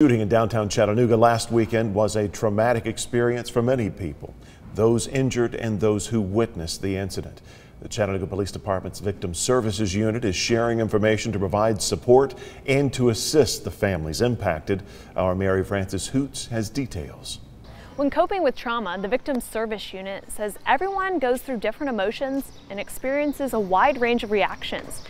Shooting in downtown Chattanooga last weekend was a traumatic experience for many people, those injured and those who witnessed the incident. The Chattanooga Police Department's Victim Services Unit is sharing information to provide support and to assist the families impacted. Our Mary Frances Hoots has details. When coping with trauma, the Victim Service Unit says everyone goes through different emotions and experiences a wide range of reactions.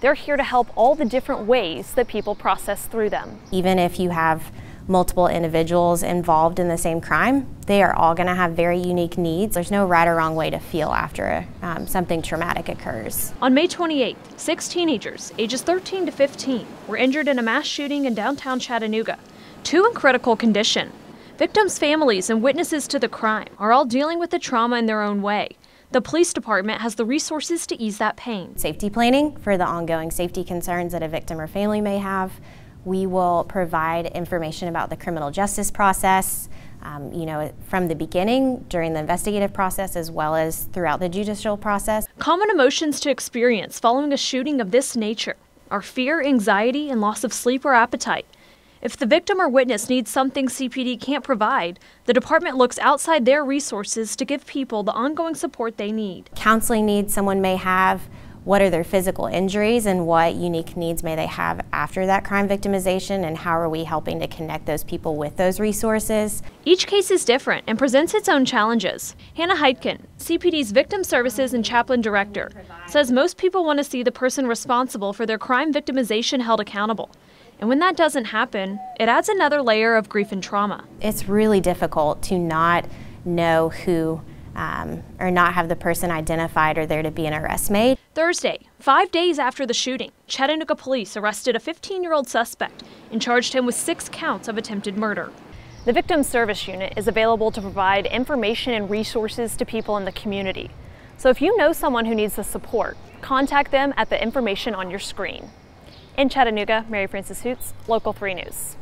They're here to help all the different ways that people process through them. Even if you have multiple individuals involved in the same crime, they are all going to have very unique needs. There's no right or wrong way to feel after um, something traumatic occurs. On May 28th, six teenagers, ages 13 to 15, were injured in a mass shooting in downtown Chattanooga, two in critical condition. Victims' families and witnesses to the crime are all dealing with the trauma in their own way. The police department has the resources to ease that pain. Safety planning for the ongoing safety concerns that a victim or family may have. We will provide information about the criminal justice process, um, you know, from the beginning, during the investigative process, as well as throughout the judicial process. Common emotions to experience following a shooting of this nature are fear, anxiety, and loss of sleep or appetite. If the victim or witness needs something CPD can't provide, the department looks outside their resources to give people the ongoing support they need. Counseling needs someone may have, what are their physical injuries and what unique needs may they have after that crime victimization and how are we helping to connect those people with those resources. Each case is different and presents its own challenges. Hannah Heitkin, CPD's Victim Services and Chaplain Director, says most people want to see the person responsible for their crime victimization held accountable. And when that doesn't happen, it adds another layer of grief and trauma. It's really difficult to not know who um, or not have the person identified or there to be an arrest made. Thursday, five days after the shooting, Chattanooga police arrested a 15 year old suspect and charged him with six counts of attempted murder. The Victim Service Unit is available to provide information and resources to people in the community. So if you know someone who needs the support, contact them at the information on your screen. In Chattanooga, Mary Frances Hoots, Local 3 News.